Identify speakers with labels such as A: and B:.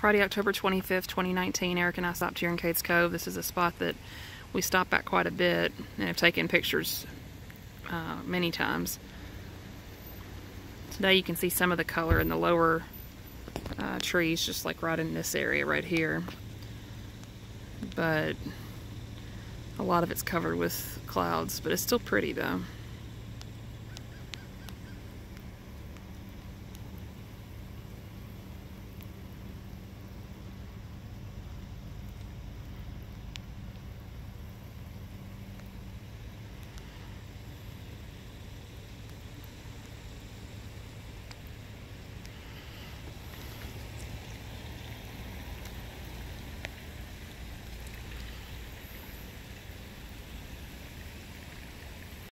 A: Friday, October 25th, 2019, Eric and I stopped here in Cades Cove. This is a spot that we stop at quite a bit and have taken pictures uh, many times. Today you can see some of the color in the lower uh, trees, just like right in this area right here. But a lot of it's covered with clouds, but it's still pretty though.